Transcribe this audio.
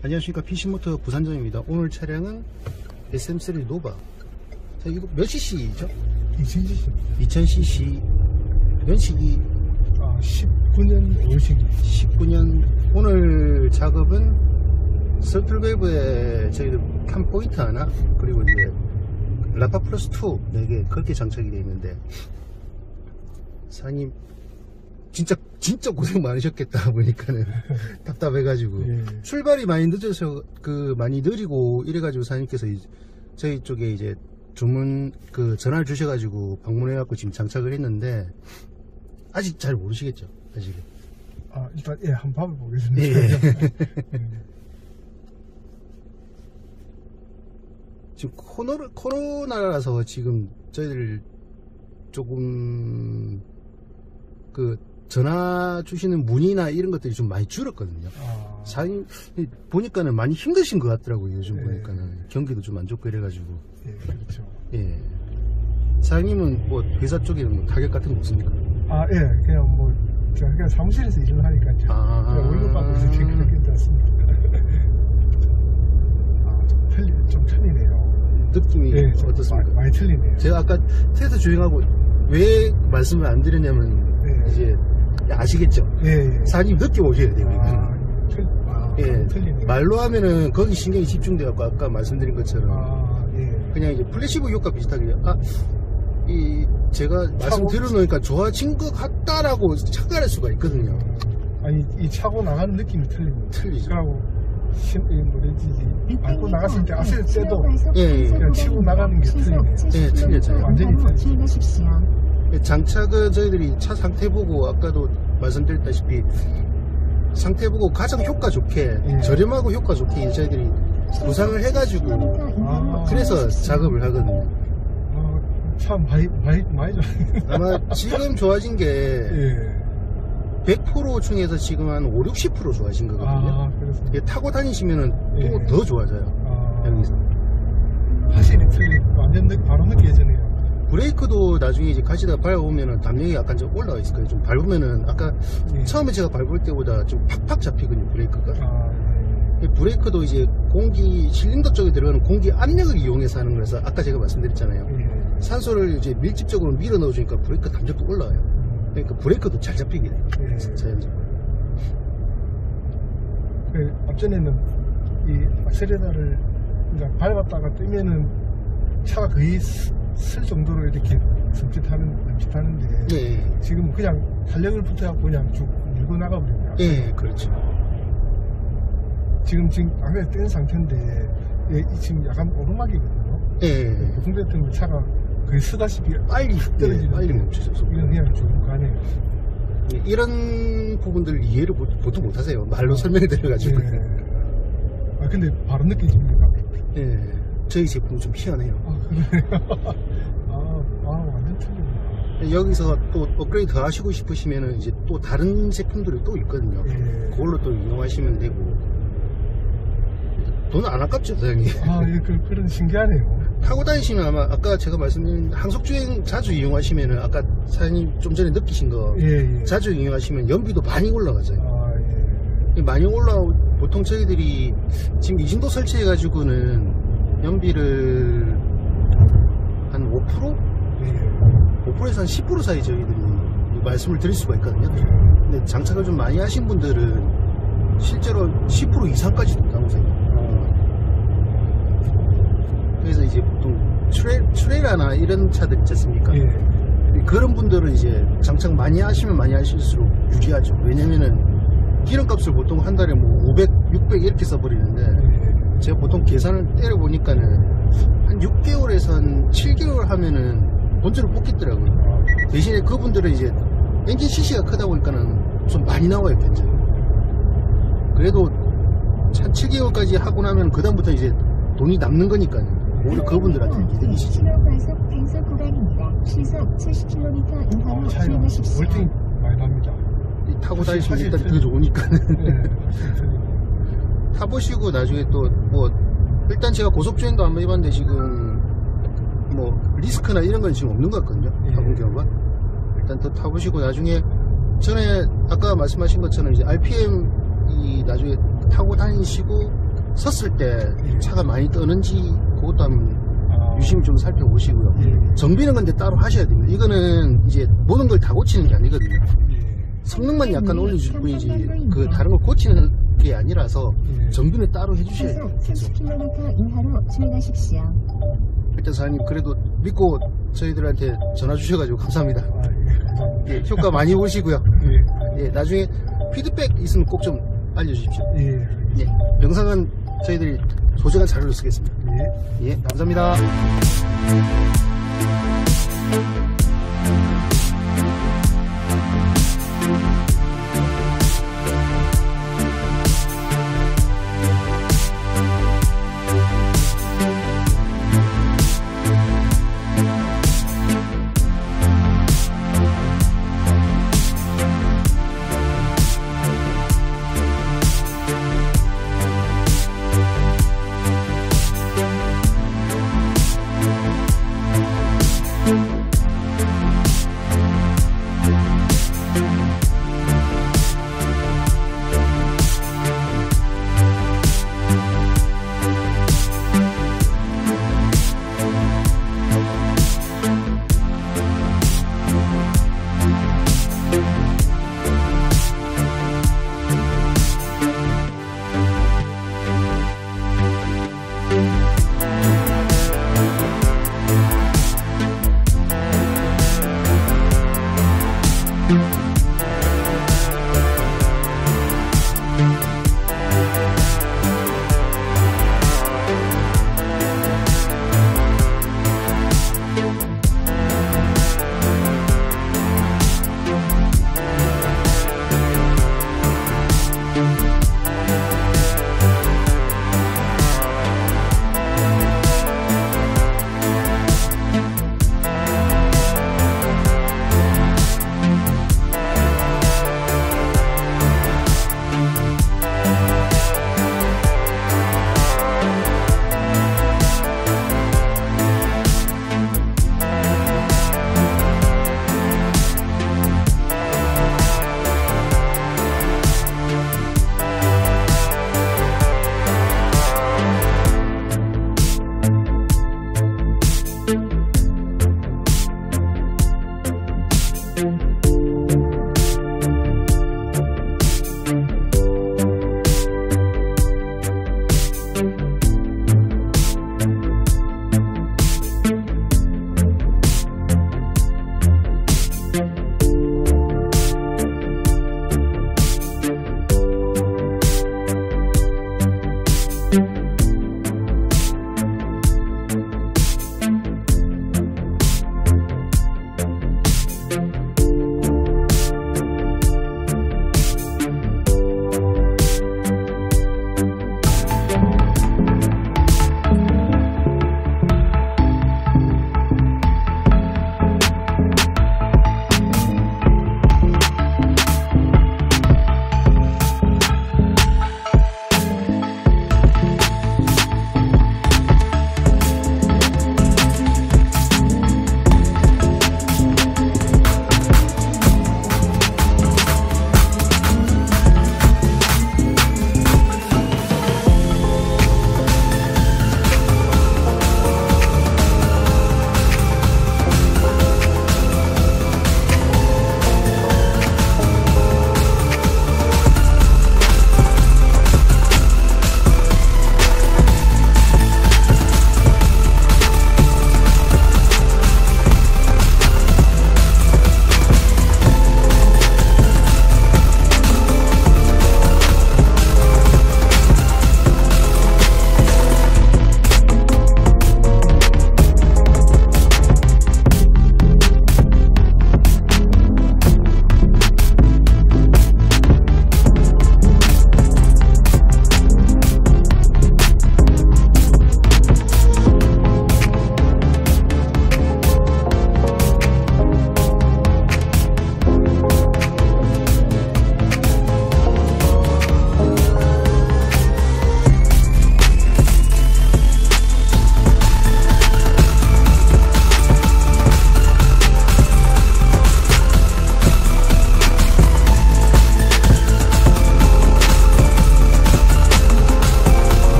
안녕하십니까 PC모터 부산점입니다 오늘 차량은 SM3 노바 자 이거 몇 cc죠? 2000cc. 2000cc 연식이 아, 19년 5월식. 19년 오늘 작업은 서툴밸브에 저희들 칸 포인트 하나 그리고 이제 라파 플러스 2 4개 그렇게 장착이 되어 있는데 사장님 진짜 진짜 고생 많으셨겠다 보니까는 답답해가지고 예. 출발이 많이 늦어서 그 많이 느리고 이래가지고 사장님께서 이- 저희 쪽에 이제 주문 그 전화를 주셔가지고 방문해갖고 지금 장착을 했는데 아직 잘 모르시겠죠 아직은 아, 일단, 예, 한번 봐보겠습니다. 예. 예. 지금 코로, 코로나라서 지금 저희들 조금 그 전화 주시는 문의나 이런 것들이 좀 많이 줄었거든요. 아, 사장님 보니까는 많이 힘드신 것 같더라고요. 요즘 네. 보니까는 경기도 좀 안 좋고 이래가지고 예, 그렇죠. 예. 사장님은 뭐 회사 쪽에는 뭐 타격 같은 거 없습니까? 아, 예, 그냥 뭐, 저 그냥 사무실에서 일을 하니까 아. 그냥 월급 받고 이렇게 그렇게 괜찮습니다. 아, 좀 틀리, 좀 틀리네요. 느낌이 예, 좀 어떻습니까? 많이, 많이 틀리네요. 제가 아까 테스트 주행하고 왜 말씀을 안 드렸냐면 네. 이제 아시겠죠? 예, 예. 사장님 느낌 오셔야 돼요. 이거는. 아, 틀, 아, 예, 틀리네요. 말로 하면은 거기 신경이 집중돼갖고 아까 말씀드린 것처럼 아, 예. 그냥 이제 플라시보 효과 비슷하게 아, 이 제가 말씀 드려놓으니까 좋아진 것 같다라고 착각할 수가 있거든요. 아니 이 차고 나가는 느낌이 틀립니다. 틀리죠. 그러고 신, 이 뭐지 나갔을 때 앞에 때도 예, 예. 그냥 치고 나가는 게 틀리네. 예, 틀려져요. 완전히. 주의하십시오. 장착은 저희들이 차 상태 보고 아까도 말씀드렸다시피 상태 보고 가장 효과 좋게 예. 저렴하고 효과 좋게 저희들이 구상을 해가지고 아, 그래서 작업을 하거든요. 아, 참 많이 많이 많이 좋아. 아마 지금 좋아진 게 예. 100% 중에서 지금 한 5, 60% 좋아진 거거든요. 아 이게 타고 다니시면은 예. 또더 좋아져요. 아, 여기서. 확실히 틀리. 완전 느, 바로 느껴지네요. 브레이크도 나중에 이제 가시다가 밟아보면은 담력이 약간 좀 올라가 있을 거예요. 좀 밟으면은 아까 예. 처음에 제가 밟을 때보다 좀 팍팍 잡히거든요, 브레이크가. 아, 이 브레이크도 이제 공기, 실린더 쪽에 들어가는 공기 압력을 이용해서 하는 거라서 아까 제가 말씀드렸잖아요. 예. 예. 산소를 이제 밀집적으로 밀어 넣어주니까 브레이크 담력도 올라와요. 그러니까 브레이크도 잘 잡히게 돼요. 예. 자연적으로. 그 앞전에는 이 악셀레다를 그냥 밟았다가 뜨면은 차가 거의 스- 쓸 정도로 이렇게 섬찟하는 넘짓하는데 예, 지금 그냥 탄력을 붙여갖고 그냥 쭉 밀고 나가버립니다. 예, 예, 그렇죠. 지금 지금 앞에 뗀 상태인데 예, 이 지금 약간 오르막이거든요. 예, 예. 보통 같은 차가 거의 쓰다시피 빨리, 예, 떨어지는 빨리 멈추죠. 속도가. 이건 그냥 쭉 가네요. 예, 이런 부분들 이해를 보- 보통 못 하세요. 말로 설명해 드려가지고. 예. 아 근데 바로 느껴집니다. 예. 저희 제품 좀 희한해요. 아 그래요? 아, 아 완전 틀리네. 여기서 또 업그레이드 더 하시고 싶으시면은 이제 또 다른 제품들이 또 있거든요. 예. 그걸로 또 이용하시면 되고. 돈 안 아깝죠, 사장님? 아, 예, 그, 그런 신기하네요. 타고 다니시면 아마 아까 제가 말씀드린 항속주행 자주 이용하시면은 아까 사장님 좀 전에 느끼신 거 예, 예. 자주 이용하시면 연비도 많이 올라가져요. 아, 예. 많이 올라오 보통 저희들이 지금 이 정도 설치해가지고는 연비를 한 5%? 예. 5%에서 한 10% 사이 저희들이 말씀을 드릴 수가 있거든요. 근데 장착을 좀 많이 하신 분들은 실제로 10% 이상까지도 나오세요. 그래서 이제 보통 트레, 트레라나 이런 차들 있지 않습니까? 예. 그런 분들은 이제 장착 많이 하시면 많이 하실수록 유리하죠. 왜냐면은 기름값을 보통 한 달에 뭐 500, 600 이렇게 써버리는데 예. 제가 보통 계산을 때려보니까는 한 6개월에서 한 7개월 하면은 본체를 뽑겠더라고요. 아, 대신에 그분들은 이제 엔진 CC가 크다 보니까는 좀 많이 나와요, 견적이. 그래도 한 7개월까지 하고 나면 그다음부터 이제 돈이 남는 거니까요. 오히려 그분들한테 이득이시죠. 과속 단속 구간입니다. 시속 70km 이하로 아, 차이가 주행하십시오. 많이 납니다. 이 타고 다니시면 일단 사실 더 좋으니까는. 예. 확실히 틀리네. 타보시고 나중에 또 뭐 일단 제가 고속주행도 한번 해봤는데 지금 뭐 리스크나 이런 건 지금 없는 것 같거든요 예. 타본 경우가 일단 더 타보시고 나중에 전에 아까 말씀하신 것처럼 이제 RPM 이 나중에 타고 다니시고 섰을 때 예. 차가 많이 떠는지 그것도 한번 아, 유심히 좀 살펴보시고요. 예. 정비는 근데 따로 하셔야 됩니다. 이거는 이제 모든 걸 다 고치는 게 아니거든요. 예. 성능만 약간 네, 올려줄 뿐이지. 그 다른 걸 고치는 게 아니라서 예. 정비는 따로 해주셔야 돼요. 계속. 30km 이하로 주행하십시오. 일단 사장님 그래도 믿고 저희들한테 전화 주셔가지고 감사합니다. 아, 예. 감사합니다. 예, 효과 많이 보시고요. 예. 예, 나중에 피드백 있으면 꼭 좀 알려주십시오. 예. 예, 영상은 저희들이 소중한 자료로 쓰겠습니다. 예. 예, 감사합니다.